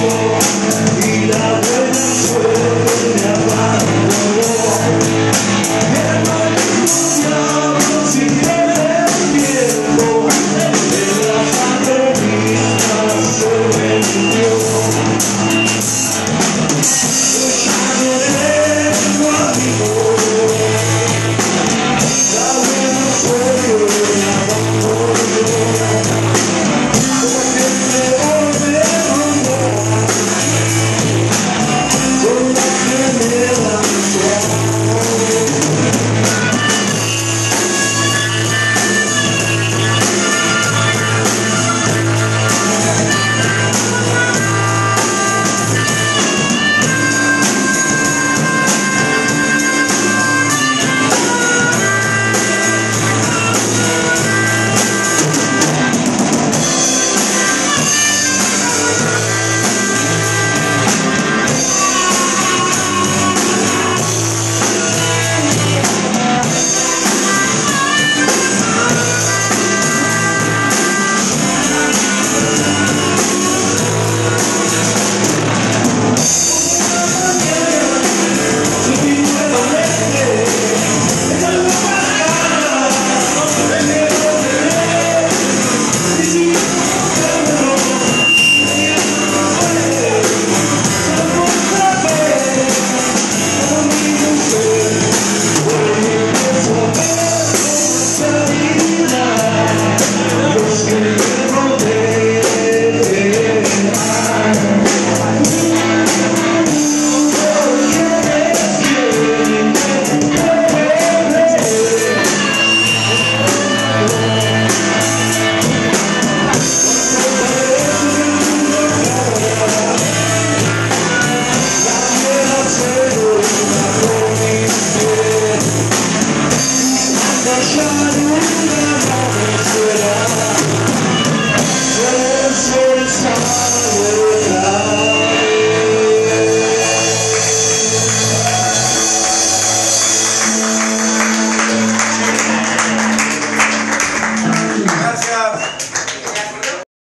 Y la buena suerte de amargo, mi hermano enunciado, si bien el en la parte de mi casa se venció.